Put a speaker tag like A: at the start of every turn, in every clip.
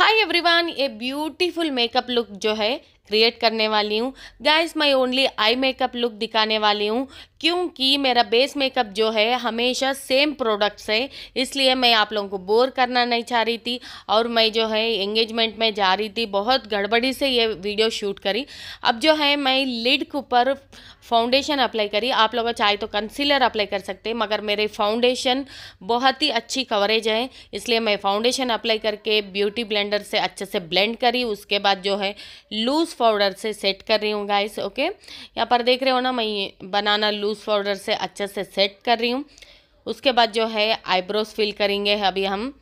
A: हाय everyone ये beautiful makeup look जो है क्रिएट करने वाली हूँ। गाइस मैं ओनली आई मेकअप लुक दिखाने वाली हूँ, क्योंकि मेरा बेस मेकअप जो है, हमेशा सेम प्रोडक्ट्स है, इसलिए मैं आप लोगों को बोर करना नहीं चाह रही थी, और मैं जो है एंगेजमेंट में जा रही थी, बहुत गड़बड़ी से ये वीडियो शूट करी। अब जो है, मैं लिड के ऊपर फाउंडेशन अप्लाई करी। आप लोग चाहे तो कंसीलर अप्लाई कर सकते हैं, मगर मेरे फाउंडेशन बहुत ही अच्छी कवरेज है, इसलिए मैं फाउंडेशन अप्लाई करके ब्यूटी ब्लेंडर से अच्छे से ब्लेंड करी। उसके बाद जो है लूज़ पाउडर से सेट कर रही हूँ गाइस ओके यहाँ पर देख रहे हो ना, मैं बनाना लूज़ पाउडर से अच्छे से सेट कर रही हूँ। उसके बाद जो है आईब्रोज फिल करेंगे अभी हम।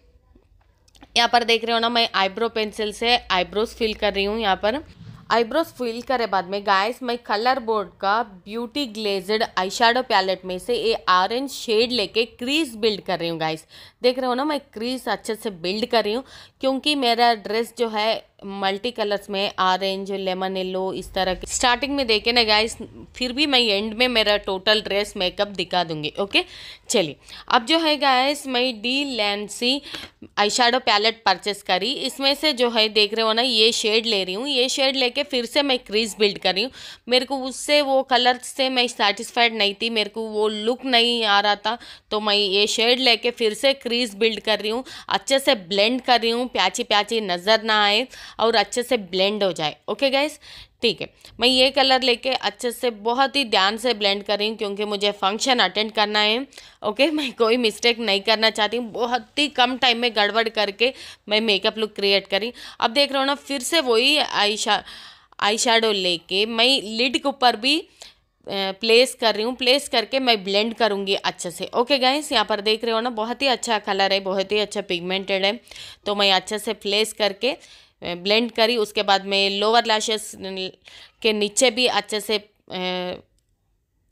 A: यहाँ पर देख रहे हो ना, मैं आईब्रो पेंसिल से आईब्रोज फिल कर रही हूँ यहाँ पर। आईब्रोज फिल करे बाद में गाइस मैं कलर बोर्ड का beauty glazed eye shadow palette में से ये ऑरेंज शेड लेके क्रीज बिल्ड कर रही हूँ गाइस देख रहे हो ना, मैं क्रीज अच्छे से बिल्ड कर रही हूँ, क्योंकि मेरा ड्रेस जो है मल्टी कलर्स में ऑरेंज लेमन येलो इस तरह के। स्टार्टिंग में देखे ना गाइस फिर भी मैं एंड में मेरा टोटल ड्रेस मेकअप दिखा दूँगी ओके चलिए, अब जो है गाइस मैं D लैंसी eye shadow palette purchase करी। इसमें से जो है, देख रहे हो ना, ये शेड ले रही हूँ। ये शेड लेके फिर से मैं क्रीज बिल्ड कर रही हूँ। मेरे को उससे वो कलर से मैं सेटिस्फाइड नहीं थी, मेरे को वो लुक नहीं आ रहा था तो मैं ये शेड लेके फिर से क्रीज बिल्ड कर रही हूँ। अच्छे से ब्लेंड कर रही हूँ प्याची प्याची नज़र ना आए। और अच्छे से ब्लेंड हो जाए। ओके गाइस ठीक है। मैं ये कलर लेके अच्छे से बहुत ही ध्यान से ब्लेंड कर रही हूँ क्योंकि मुझे फ़ंक्शन अटेंड करना है। ओके मैं कोई मिस्टेक नहीं करना चाहती हूँ। बहुत ही कम टाइम में गड़बड़ करके मैं मेकअप लुक क्रिएट करी अब देख रहा हूँ ना, फिर से वही आई आई शेडो लेके मैं लिड के ऊपर भी प्लेस कर रही हूँ। प्लेस करके मैं ब्लेंड करूँगी अच्छे से। ओके गाइस यहाँ पर देख रहे हो ना, बहुत ही अच्छा कलर है, बहुत ही अच्छा पिगमेंटेड है। तो मैं अच्छे से प्लेस करके ब्लेंड करी, उसके बाद में लोअर लैशेस के नीचे भी अच्छे से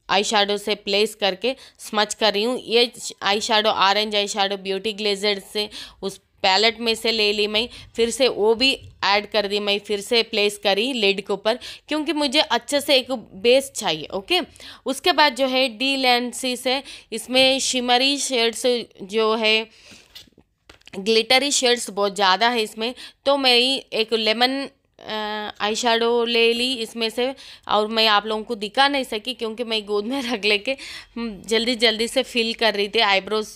A: आई शेडो से प्लेस करके स्मच कर रही हूँ। ये eye shadow orange eye shadow beauty glazer से, उस पैलेट में से ले ली मैं, फिर से वो भी ऐड कर दी मैं, फिर से प्लेस करी लेड के ऊपर, क्योंकि मुझे अच्छे से एक बेस चाहिए ओके उसके बाद जो है डी लेंसी से, इसमें शिमरी शेड्स जो है ग्लिटरी शेड्स बहुत ज़्यादा है इसमें तो मेरी एक लेमन आई शेडो ले ली इसमें से, और मैं आप लोगों को दिखा नहीं सकी क्योंकि मैं गोद में रख लेके जल्दी जल्दी से फिल कर रही थी आईब्रोज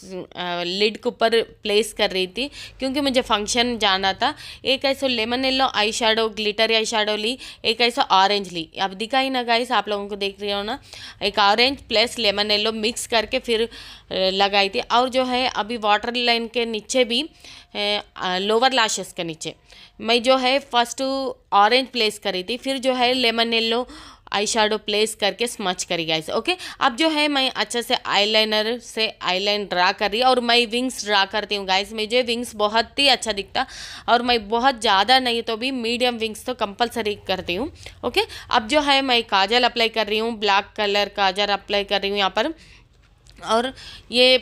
A: लिड के ऊपर प्लेस कर रही थी, क्योंकि मुझे फ़ंक्शन जाना था। एक ऐसा lemon yellow eye shadow glitter eye shadow ली, एक ऐसा ऑरेंज ली। अब दिखा दिखाई ना गाइस आप लोगों को देख रही हो ना? एक orange plus lemon yellow mix करके फिर लगाई थी। और जो है, अभी वाटर लाइन के नीचे भी लोअर लाशेस के नीचे। मैं जो है फ़र्स्ट ऑरेंज प्लेस करी थी, फिर जो है lemon yellow eye shadow place करके स्मच करी गाइस ओके अब जो है मैं अच्छे से आईलाइनर से आईलाइन ड्रा कर रही और मैं विंग्स ड्रा करती हूँ गाइस मुझे विंग्स बहुत ही अच्छा दिखता और मैं बहुत ज़्यादा नहीं तो भी मीडियम विंग्स तो कंपलसरी करती हूँ ओके अब जो है मैं काजल अप्लाई कर रही हूँ ब्लैक कलर काजल अप्लाई कर रही हूँ यहाँ पर और ये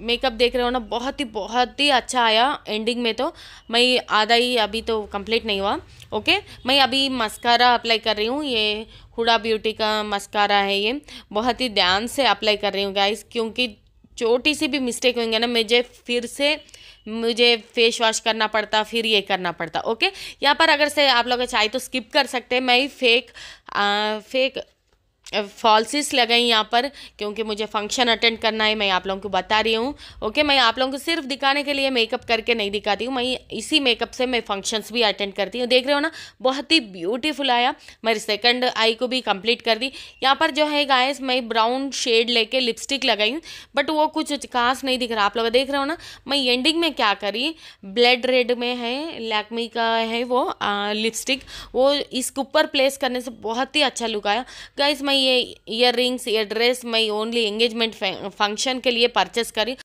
A: मेकअप देख रहे हो ना बहुत ही बहुत ही अच्छा आया एंडिंग में तो। मैं आधा ही अभी तो कंप्लीट नहीं हुआ ओके मैं अभी मस्कारा अप्लाई कर रही हूँ ये हुडा ब्यूटी का मस्कारा है ये। बहुत ही ध्यान से अप्लाई कर रही हूँ गाइस क्योंकि छोटी सी भी मिस्टेक होंगे ना मुझे फिर से मुझे फेस वॉश करना पड़ता फिर ये करना पड़ता ओके यहाँ पर अगर से आप लोग चाहे तो स्किप कर सकते हैं मैं फेक आ, फेक फॉल्सिस लगाई यहाँ पर, क्योंकि मुझे फ़ंक्शन अटेंड करना है, मैं आप लोगों को बता रही हूँ। ओके मैं आप लोगों को सिर्फ़ दिखाने के लिए मेकअप करके नहीं दिखाती हूँ, मैं इसी मेकअप से मैं फ़ंक्शंस भी अटेंड करती हूँ। देख रहे हो ना, बहुत ही ब्यूटीफुल आया। मेरी सेकंड आई को भी कंप्लीट कर दी। यहाँ पर जो है गाइस मैं ब्राउन शेड लेके लिपस्टिक लगाई हूँ बट वो कुछ खास नहीं दिख रहा। आप लोग देख रहे हो ना, मैं एंडिंग में क्या करी? ब्लड रेड में है लैकमी का है वो लिपस्टिक वो इसके ऊपर प्लेस करने से बहुत ही अच्छा लुक आया। गाइस मैं ये ईयर रिंग्स ये ड्रेस मैं ओनली एंगेजमेंट फ़ंक्शन के लिए परचेस करी।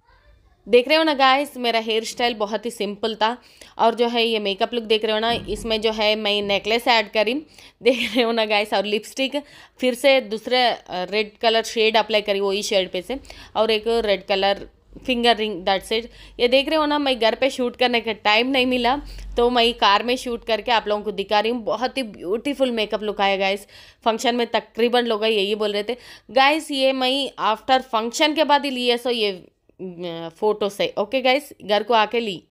A: देख रहे हो ना गाइस मेरा हेयर स्टाइल बहुत ही सिंपल था। और जो है ये मेकअप लुक देख रहे हो ना, इसमें जो है मैं नेकलेस ऐड करी। देख रहे हो ना गाइस और लिपस्टिक फिर से दूसरे रेड कलर शेड अप्लाई करी वही शेड पे से। और एक red colour finger ring that set ये देख रहे हो ना, मैं घर पे शूट करने का टाइम नहीं मिला तो मैं कार में शूट करके आप लोगों को दिखा रही हूँ, बहुत ही ब्यूटीफुल मेकअप लुक आया गाइस फ़ंक्शन में तकरीबन लोग यही बोल रहे थे। गाइस ये मैं आफ्टर फ़ंक्शन के बाद ही लिए सो ये फ़ोटो से ओके गाइस घर को आके ली।